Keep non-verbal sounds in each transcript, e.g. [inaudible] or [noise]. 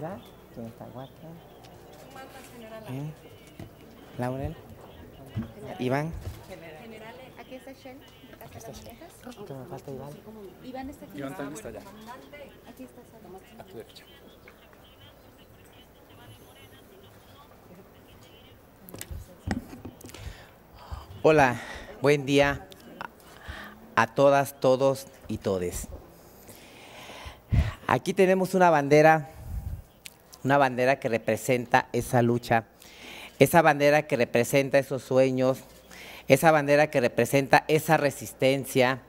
¿Ya? ¿Quién está? ¿Eh? ¿Laurel? ¿Iván? Aquí está Shell, de Casa de las Viejas. ¿Qué me falta Iván? Iván está aquí. Iván también está allá, Aquí está Salomón. a tu derecha. Hola, buen día a todas, todos y todes. Aquí tenemos una bandera, una bandera que representa esa lucha, esa bandera que representa esos sueños, esa bandera que representa esa resistencia,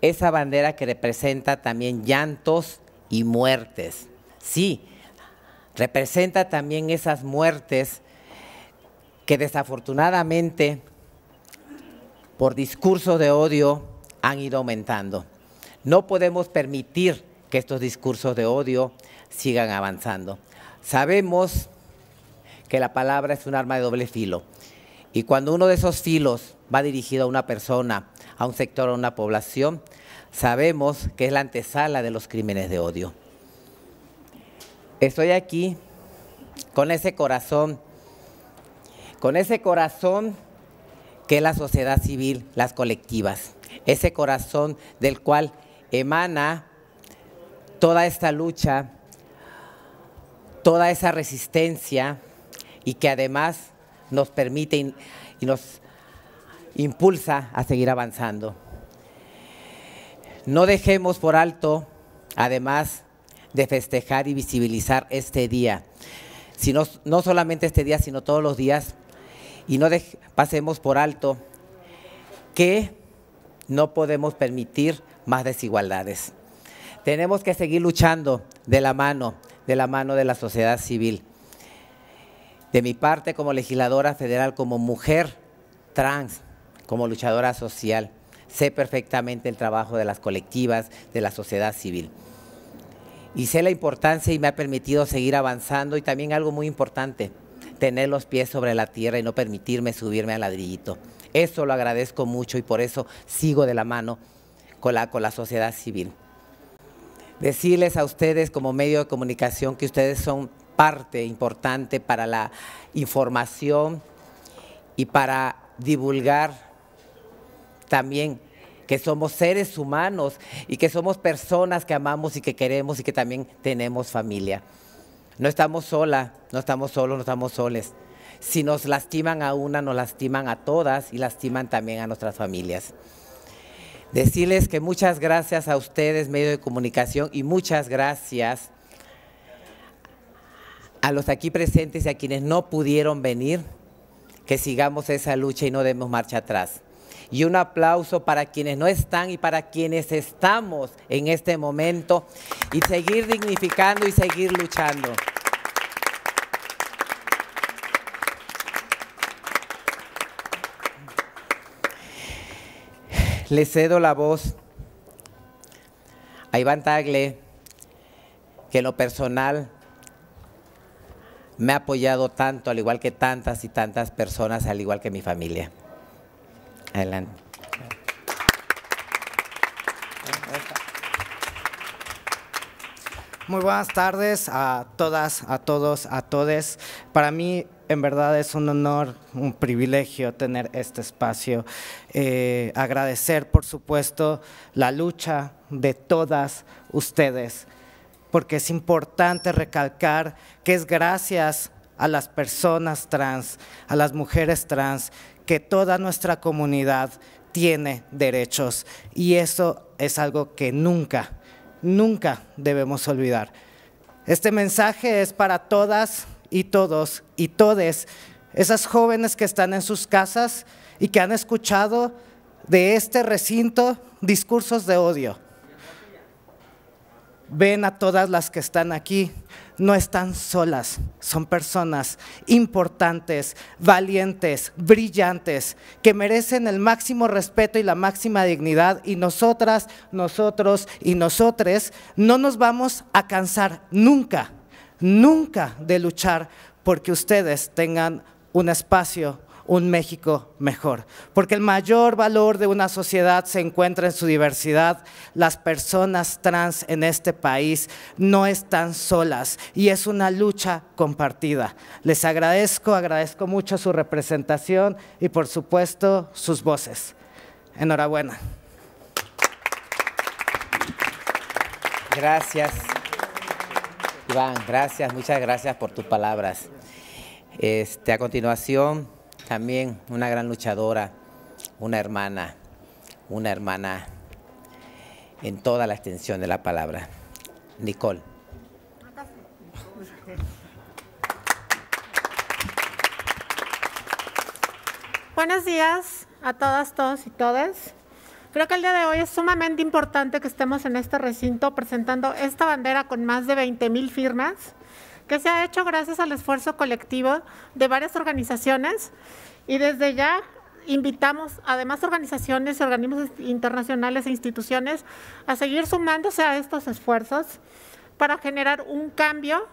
esa bandera que representa también llantos y muertes. Sí, representa también esas muertes que desafortunadamente por discursos de odio han ido aumentando. No podemos permitir que estos discursos de odio sigan avanzando. Sabemos que la palabra es un arma de doble filo y cuando uno de esos filos va dirigido a una persona, a un sector, a una población, sabemos que es la antesala de los crímenes de odio. Estoy aquí con ese corazón, con ese corazón que es la sociedad civil, las colectivas, ese corazón del cual emana toda esta lucha, toda esa resistencia y que además nos permite y nos impulsa a seguir avanzando. No dejemos por alto, además de festejar y visibilizar este día, sino, no solamente este día, sino todos los días, y no pasemos por alto que no podemos permitir más desigualdades. Tenemos que seguir luchando de la mano, de la mano de la sociedad civil. De mi parte, como legisladora federal, como mujer trans, como luchadora social, sé perfectamente el trabajo de las colectivas, de la sociedad civil. Y sé la importancia y me ha permitido seguir avanzando y también algo muy importante, tener los pies sobre la tierra y no permitirme subirme al ladrillito. Eso lo agradezco mucho y por eso sigo de la mano con la, con la sociedad civil. Decirles a ustedes como medio de comunicación que ustedes son parte importante para la información y para divulgar también que somos seres humanos y que somos personas que amamos y que queremos y que también tenemos familia. No estamos solas, no estamos solos, no estamos soles. Si nos lastiman a una, nos lastiman a todas y lastiman también a nuestras familias. Decirles que muchas gracias a ustedes, medio de comunicación, y muchas gracias a los aquí presentes y a quienes no pudieron venir, que sigamos esa lucha y no demos marcha atrás y un aplauso para quienes no están y para quienes estamos en este momento y seguir dignificando y seguir luchando. Le cedo la voz a Iván Tagle, que en lo personal me ha apoyado tanto, al igual que tantas y tantas personas, al igual que mi familia. Adelante. Muy buenas tardes a todas, a todos, a todes. Para mí, en verdad, es un honor, un privilegio tener este espacio. Eh, agradecer, por supuesto, la lucha de todas ustedes, porque es importante recalcar que es gracias a las personas trans, a las mujeres trans, que toda nuestra comunidad tiene derechos y eso es algo que nunca, nunca debemos olvidar. Este mensaje es para todas y todos y todes, esas jóvenes que están en sus casas y que han escuchado de este recinto discursos de odio. Ven a todas las que están aquí, no están solas, son personas importantes, valientes, brillantes, que merecen el máximo respeto y la máxima dignidad. Y nosotras, nosotros y nosotres no nos vamos a cansar nunca, nunca de luchar porque ustedes tengan un espacio, un México mejor, porque el mayor valor de una sociedad se encuentra en su diversidad. Las personas trans en este país no están solas y es una lucha compartida. Les agradezco, agradezco mucho su representación y por supuesto sus voces. Enhorabuena. Gracias. Iván, gracias, muchas gracias por tus palabras. Este, a continuación, también una gran luchadora, una hermana, una hermana en toda la extensión de la palabra. Nicole. Buenos días a todas, todos y todas. Creo que el día de hoy es sumamente importante que estemos en este recinto presentando esta bandera con más de 20 mil firmas, que se ha hecho gracias al esfuerzo colectivo de varias organizaciones y desde ya invitamos a demás organizaciones, organismos internacionales e instituciones a seguir sumándose a estos esfuerzos para generar un cambio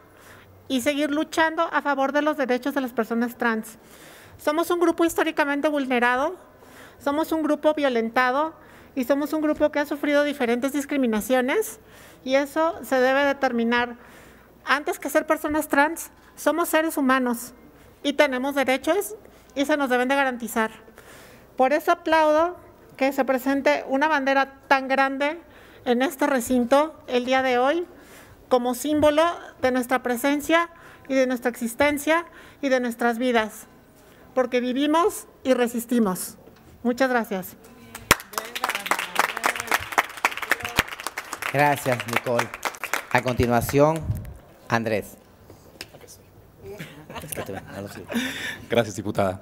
y seguir luchando a favor de los derechos de las personas trans. Somos un grupo históricamente vulnerado, somos un grupo violentado y somos un grupo que ha sufrido diferentes discriminaciones y eso se debe determinar. Antes que ser personas trans, somos seres humanos y tenemos derechos y se nos deben de garantizar. Por eso aplaudo que se presente una bandera tan grande en este recinto el día de hoy como símbolo de nuestra presencia y de nuestra existencia y de nuestras vidas, porque vivimos y resistimos. Muchas gracias. Gracias, Nicole. A continuación, Andrés. Gracias, diputada.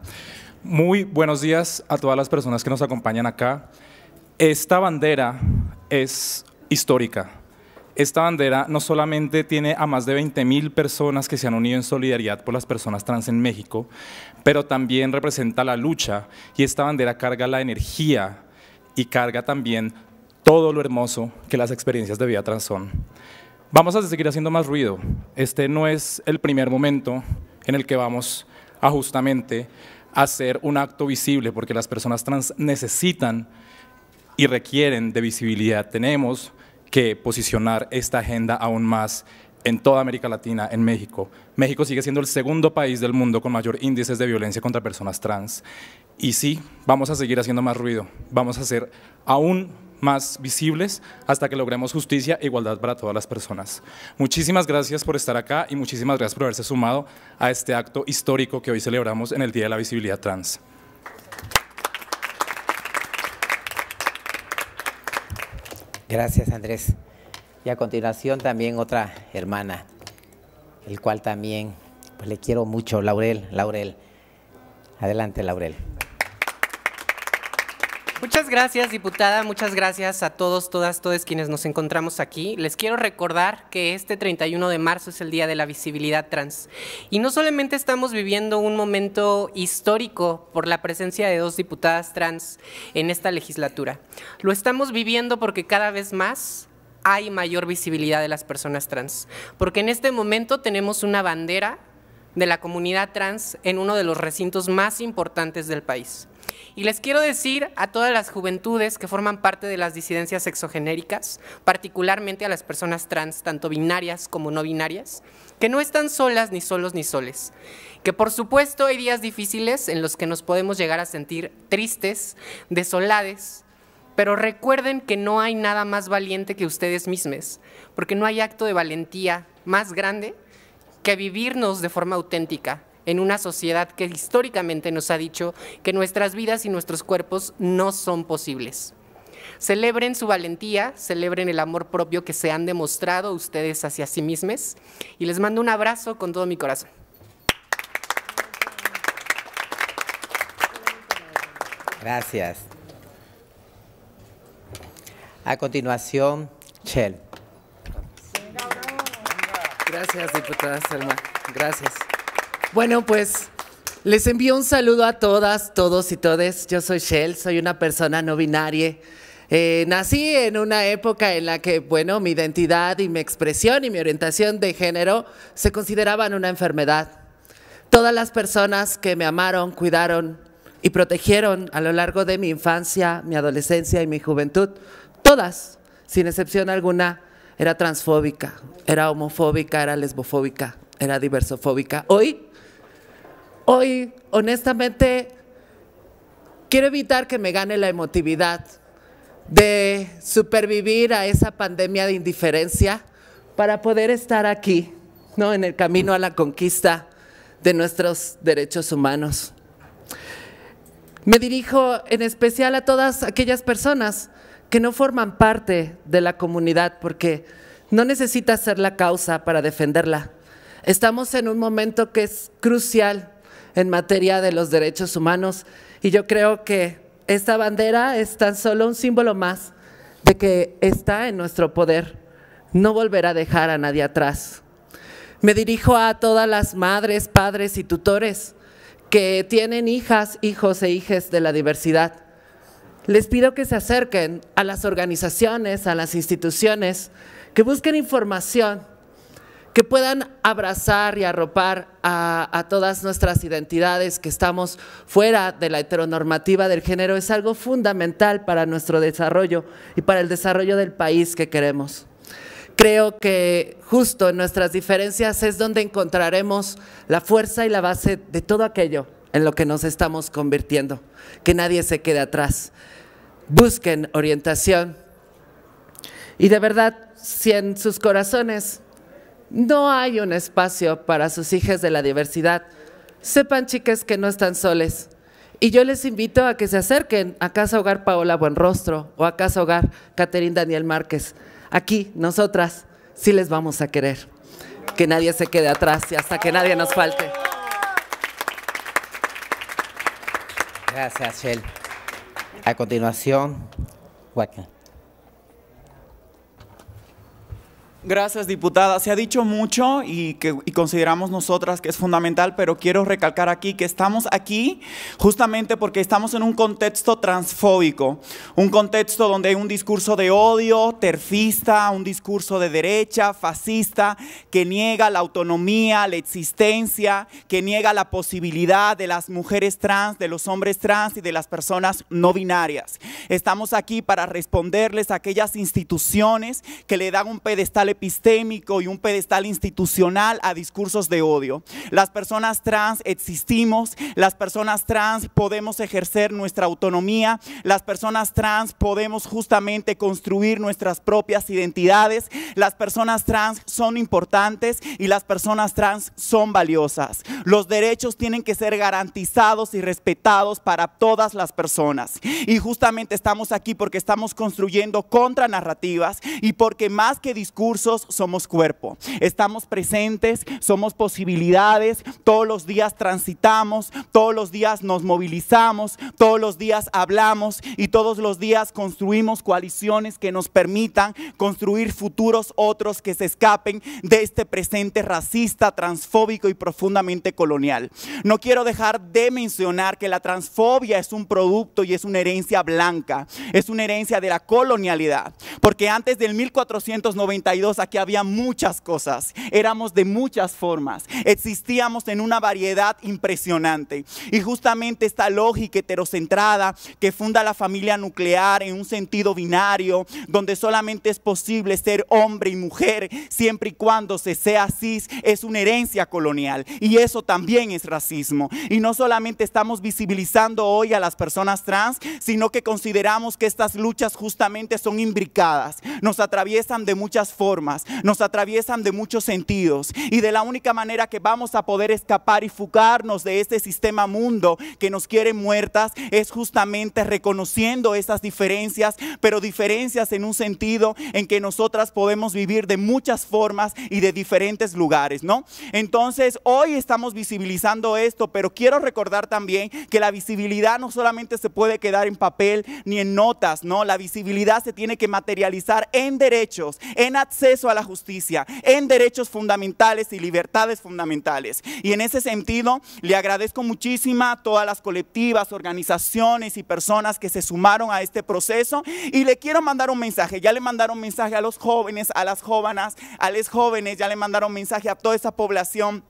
Muy buenos días a todas las personas que nos acompañan acá. Esta bandera es histórica. Esta bandera no solamente tiene a más de 20 mil personas que se han unido en solidaridad por las personas trans en México, pero también representa la lucha y esta bandera carga la energía y carga también todo lo hermoso que las experiencias de vida trans son. Vamos a seguir haciendo más ruido. Este no es el primer momento en el que vamos a justamente hacer un acto visible, porque las personas trans necesitan y requieren de visibilidad. Tenemos que posicionar esta agenda aún más en toda América Latina, en México. México sigue siendo el segundo país del mundo con mayor índices de violencia contra personas trans. Y sí, vamos a seguir haciendo más ruido, vamos a hacer aún más visibles hasta que logremos justicia e igualdad para todas las personas. Muchísimas gracias por estar acá y muchísimas gracias por haberse sumado a este acto histórico que hoy celebramos en el Día de la Visibilidad Trans. Gracias, Andrés. Y a continuación también otra hermana, el cual también pues, le quiero mucho, Laurel. Laurel. Adelante, Laurel. Muchas gracias, diputada. Muchas gracias a todos, todas, todos quienes nos encontramos aquí. Les quiero recordar que este 31 de marzo es el Día de la Visibilidad Trans. Y no solamente estamos viviendo un momento histórico por la presencia de dos diputadas trans en esta legislatura. Lo estamos viviendo porque cada vez más hay mayor visibilidad de las personas trans. Porque en este momento tenemos una bandera de la comunidad trans en uno de los recintos más importantes del país. Y les quiero decir a todas las juventudes que forman parte de las disidencias sexogenéricas, particularmente a las personas trans, tanto binarias como no binarias, que no están solas, ni solos, ni soles. Que por supuesto hay días difíciles en los que nos podemos llegar a sentir tristes, desolades, pero recuerden que no hay nada más valiente que ustedes mismos, porque no hay acto de valentía más grande que vivirnos de forma auténtica, en una sociedad que históricamente nos ha dicho que nuestras vidas y nuestros cuerpos no son posibles. Celebren su valentía, celebren el amor propio que se han demostrado ustedes hacia sí mismos y les mando un abrazo con todo mi corazón. Gracias. A continuación, Chel. Gracias, diputada Selma. Gracias. Bueno, pues les envío un saludo a todas, todos y todes. Yo soy Shell, soy una persona no binaria. Eh, nací en una época en la que, bueno, mi identidad y mi expresión y mi orientación de género se consideraban una enfermedad. Todas las personas que me amaron, cuidaron y protegieron a lo largo de mi infancia, mi adolescencia y mi juventud. Todas, sin excepción alguna, era transfóbica, era homofóbica, era lesbofóbica, era diversofóbica. Hoy, hoy, honestamente, quiero evitar que me gane la emotividad de supervivir a esa pandemia de indiferencia para poder estar aquí, ¿no? En el camino a la conquista de nuestros derechos humanos. Me dirijo en especial a todas aquellas personas que no forman parte de la comunidad porque no necesita ser la causa para defenderla. Estamos en un momento que es crucial en materia de los derechos humanos y yo creo que esta bandera es tan solo un símbolo más de que está en nuestro poder no volver a dejar a nadie atrás. Me dirijo a todas las madres, padres y tutores que tienen hijas, hijos e hijas de la diversidad. Les pido que se acerquen a las organizaciones, a las instituciones, que busquen información, que puedan abrazar y arropar a, todas nuestras identidades que estamos fuera de la heteronormativa del género es algo fundamental para nuestro desarrollo y para el desarrollo del país que queremos. Creo que justo en nuestras diferencias es donde encontraremos la fuerza y la base de todo aquello en lo que nos estamos convirtiendo. Que nadie se quede atrás. Busquen orientación. Y de verdad, si en sus corazones no hay un espacio para sus hijas de la diversidad, sepan chicas que no están soles. Y yo les invito a que se acerquen a Casa Hogar Paola Buenrostro o a Casa Hogar Caterín Daniel Márquez. Aquí, nosotras, sí les vamos a querer. Que nadie se quede atrás y hasta que nadie nos falte. Gracias, Shell. A continuación. Gracias, diputada. Se ha dicho mucho y, que, y consideramos nosotras que es fundamental, pero quiero recalcar aquí que estamos aquí justamente porque estamos en un contexto transfóbico, un contexto donde hay un discurso de odio, terfista, un discurso de derecha, fascista, que niega la autonomía, la existencia, que niega la posibilidad de las mujeres trans, de los hombres trans y de las personas no binarias. Estamos aquí para responderles a aquellas instituciones que le dan un pedestal epistémico y un pedestal institucional a discursos de odio. Las personas trans existimos, las personas trans podemos ejercer nuestra autonomía, las personas trans podemos justamente construir nuestras propias identidades, las personas trans son importantes y las personas trans son valiosas. Los derechos tienen que ser garantizados y respetados para todas las personas. Y justamente estamos aquí porque estamos construyendo contranarrativas y porque más que discursos, somos cuerpo. Estamos presentes, somos posibilidades, todos los días transitamos, todos los días nos movilizamos, todos los días hablamos y todos los días construimos coaliciones que nos permitan construir futuros otros que se escapen de este presente racista, transfóbico y profundamente colonial. No quiero dejar de mencionar que la transfobia es un producto y es una herencia blanca, es una herencia de la colonialidad, porque antes del 1492 aquí había muchas cosas, éramos de muchas formas, existíamos en una variedad impresionante. Y justamente esta lógica heterocentrada que funda la familia nuclear en un sentido binario, donde solamente es posible ser hombre y mujer siempre y cuando se sea cis, es una herencia colonial. Y eso también es racismo. Y no solamente estamos visibilizando hoy a las personas trans, sino que consideramos que estas luchas justamente son imbricadas, nos atraviesan de muchas formas nos atraviesan de muchos sentidos y de la única manera que vamos a poder escapar y fugarnos de este sistema mundo que nos quiere muertas es justamente reconociendo esas diferencias, pero diferencias en un sentido en que nosotras podemos vivir de muchas formas y de diferentes lugares, ¿no? Entonces, hoy estamos visibilizando esto, pero quiero recordar también que la visibilidad no solamente se puede quedar en papel ni en notas, ¿no? La visibilidad se tiene que materializar en derechos, en acceso a la justicia, en derechos fundamentales y libertades fundamentales. Y en ese sentido, le agradezco muchísimo a todas las colectivas, organizaciones y personas que se sumaron a este proceso. Y le quiero mandar un mensaje. Ya le mandaron mensaje a los jóvenes, a las jóvenes, a los jóvenes, ya le mandaron mensaje a toda esa población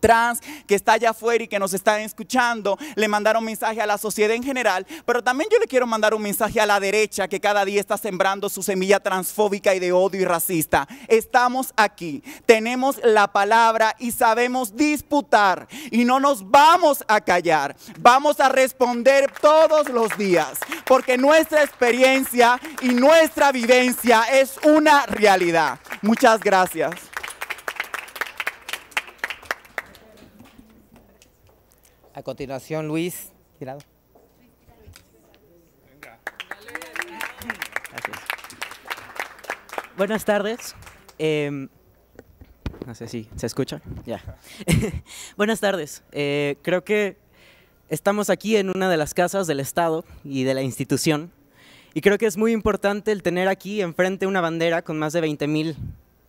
trans que está allá afuera y que nos está escuchando, le mandar un mensaje a la sociedad en general, pero también yo le quiero mandar un mensaje a la derecha que cada día está sembrando su semilla transfóbica y de odio y racista. Estamos aquí, tenemos la palabra y sabemos disputar y no nos vamos a callar, vamos a responder todos los días, porque nuestra experiencia y nuestra vivencia es una realidad. Muchas gracias. A continuación, Luis Tirado. Buenas tardes. Eh, no sé si se escucha. Ya. [laughs] Buenas tardes. Eh, creo que estamos aquí en una de las casas del Estado y de la institución. Y creo que es muy importante el tener aquí enfrente una bandera con más de 20 mil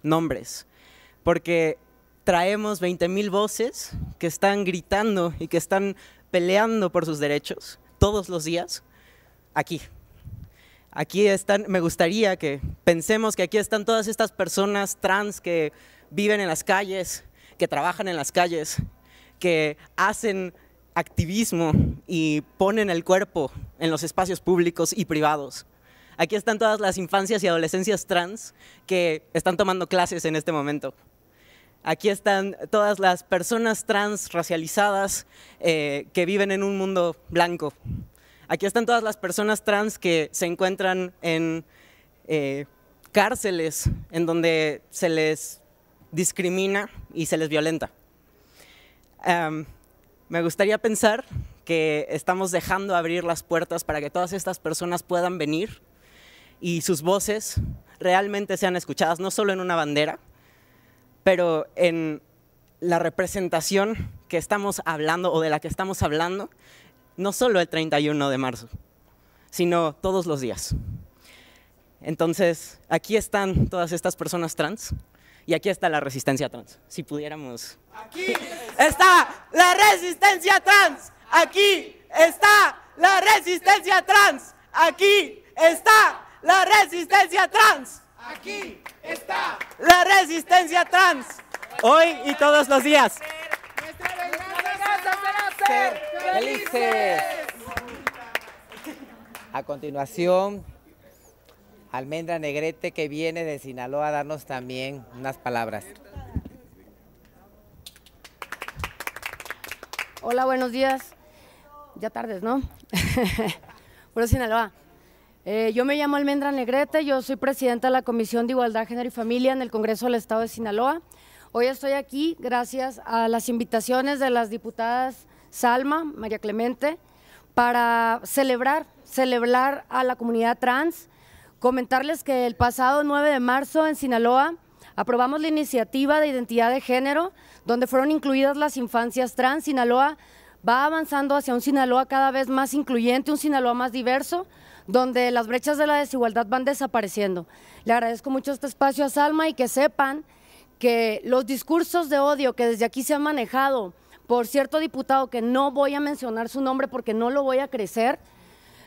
nombres. Porque traemos 20 mil voces que están gritando y que están peleando por sus derechos todos los días aquí. Aquí están, me gustaría que pensemos que aquí están todas estas personas trans que viven en las calles, que trabajan en las calles, que hacen activismo y ponen el cuerpo en los espacios públicos y privados. Aquí están todas las infancias y adolescencias trans que están tomando clases en este momento. Aquí están todas las personas trans racializadas eh, que viven en un mundo blanco. Aquí están todas las personas trans que se encuentran en eh, cárceles en donde se les discrimina y se les violenta. Me gustaría pensar que estamos dejando abrir las puertas para que todas estas personas puedan venir y sus voces realmente sean escuchadas, no solo en una bandera, pero en la representación que estamos hablando o de la que estamos hablando, no solo el 31 de marzo, sino todos los días. Entonces, aquí están todas estas personas trans y aquí está la resistencia trans. Si pudiéramos... Aquí está la resistencia trans. Aquí está la resistencia trans. Aquí está la resistencia trans. Aquí está la resistencia trans. Hoy y todos los días. Ser felices. A continuación, Almendra Negrete, que viene de Sinaloa, a darnos también unas palabras. Hola, buenos días. Ya tardes, ¿no? [laughs] Puro Sinaloa. Eh, yo me llamo Almendra Negrete, yo soy presidenta de la Comisión de Igualdad, Género y Familia en el Congreso del Estado de Sinaloa. Hoy estoy aquí gracias a las invitaciones de las diputadas Salma, María Clemente, para celebrar, celebrar a la comunidad trans. Comentarles que el pasado 9 de marzo en Sinaloa aprobamos la iniciativa de identidad de género, donde fueron incluidas las infancias trans. Sinaloa va avanzando hacia un Sinaloa cada vez más incluyente, un Sinaloa más diverso, donde las brechas de la desigualdad van desapareciendo. Le agradezco mucho este espacio a Salma y que sepan que los discursos de odio que desde aquí se han manejado por cierto diputado que no voy a mencionar su nombre porque no lo voy a crecer,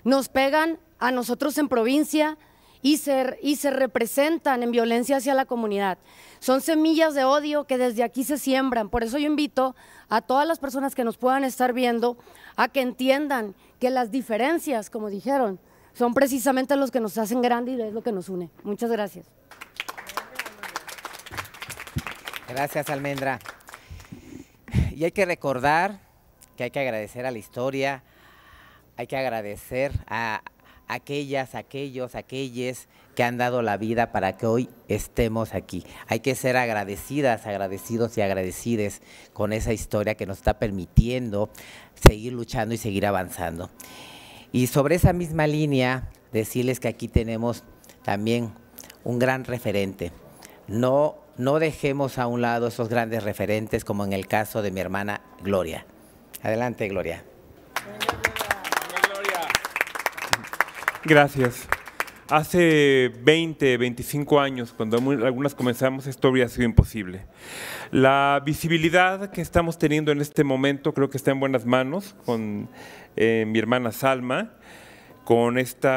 nos pegan a nosotros en provincia y se, y se representan en violencia hacia la comunidad. Son semillas de odio que desde aquí se siembran. Por eso yo invito a todas las personas que nos puedan estar viendo a que entiendan que las diferencias, como dijeron, son precisamente los que nos hacen grandes y es lo que nos une. Muchas gracias. Gracias, Almendra. Y hay que recordar que hay que agradecer a la historia, hay que agradecer a aquellas, aquellos, aquellos que han dado la vida para que hoy estemos aquí. Hay que ser agradecidas, agradecidos y agradecides con esa historia que nos está permitiendo seguir luchando y seguir avanzando. Y sobre esa misma línea, decirles que aquí tenemos también un gran referente. No, no dejemos a un lado esos grandes referentes como en el caso de mi hermana Gloria. Adelante, Gloria. Gracias. Hace 20, 25 años, cuando algunas comenzamos, esto habría sido imposible. La visibilidad que estamos teniendo en este momento creo que está en buenas manos con eh, mi hermana Salma, con este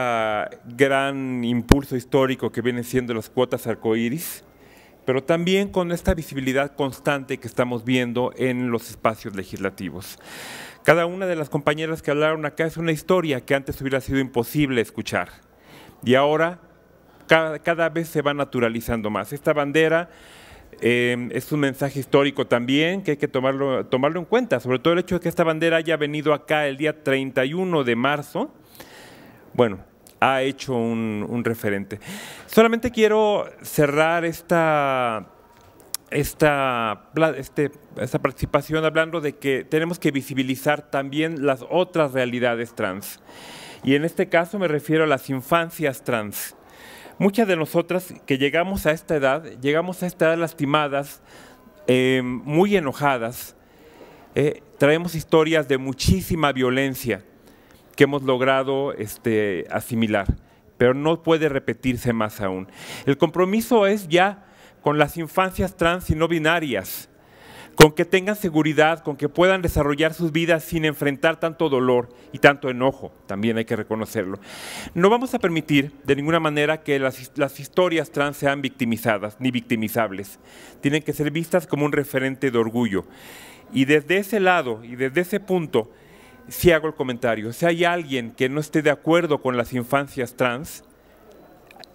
gran impulso histórico que vienen siendo las cuotas arcoíris pero también con esta visibilidad constante que estamos viendo en los espacios legislativos. Cada una de las compañeras que hablaron acá es una historia que antes hubiera sido imposible escuchar y ahora cada, vez se va naturalizando más. Esta bandera eh, es un mensaje histórico también que hay que tomarlo, tomarlo en cuenta, sobre todo el hecho de que esta bandera haya venido acá el día 31 de marzo. Bueno, ha hecho un, referente. Solamente quiero cerrar esta, esta, este, esta participación hablando de que tenemos que visibilizar también las otras realidades trans. Y en este caso me refiero a las infancias trans. Muchas de nosotras que llegamos a esta edad, llegamos a esta edad lastimadas, eh, muy enojadas, eh, traemos historias de muchísima violencia que hemos logrado este, asimilar, pero no puede repetirse más aún. El compromiso es ya con las infancias trans y no binarias, con que tengan seguridad, con que puedan desarrollar sus vidas sin enfrentar tanto dolor y tanto enojo, también hay que reconocerlo. No vamos a permitir de ninguna manera que las, historias trans sean victimizadas ni victimizables. Tienen que ser vistas como un referente de orgullo. Y desde ese lado y desde ese punto, si hago el comentario, si hay alguien que no esté de acuerdo con las infancias trans,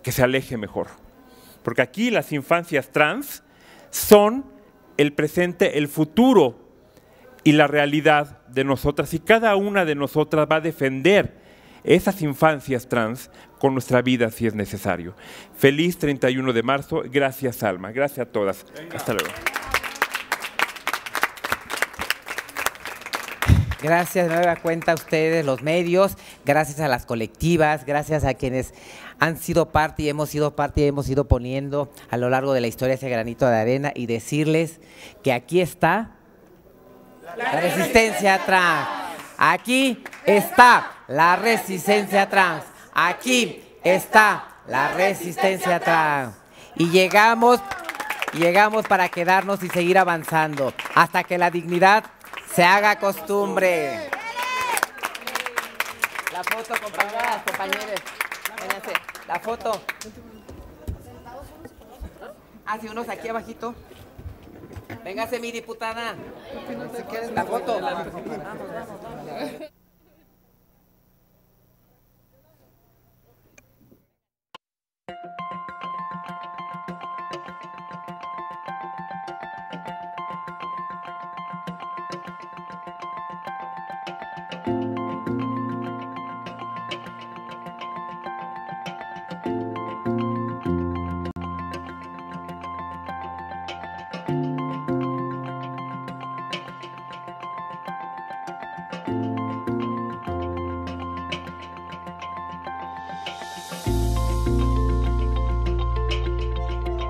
que se aleje mejor. Porque aquí las infancias trans son el presente, el futuro y la realidad de nosotras. Y cada una de nosotras va a defender esas infancias trans con nuestra vida si es necesario. Feliz 31 de marzo. Gracias, Alma. Gracias a todas. Hasta luego. Gracias nueva cuenta a ustedes, los medios, gracias a las colectivas, gracias a quienes han sido parte y hemos sido parte y hemos ido poniendo a lo largo de la historia ese granito de arena y decirles que aquí está la resistencia trans. Aquí está la resistencia trans. Aquí está la resistencia trans. Y llegamos, llegamos para quedarnos y seguir avanzando hasta que la dignidad se haga costumbre. La foto, compañeras, compañeros. La foto. Ah, sí, unos aquí abajito. Véngase, mi diputada. La foto.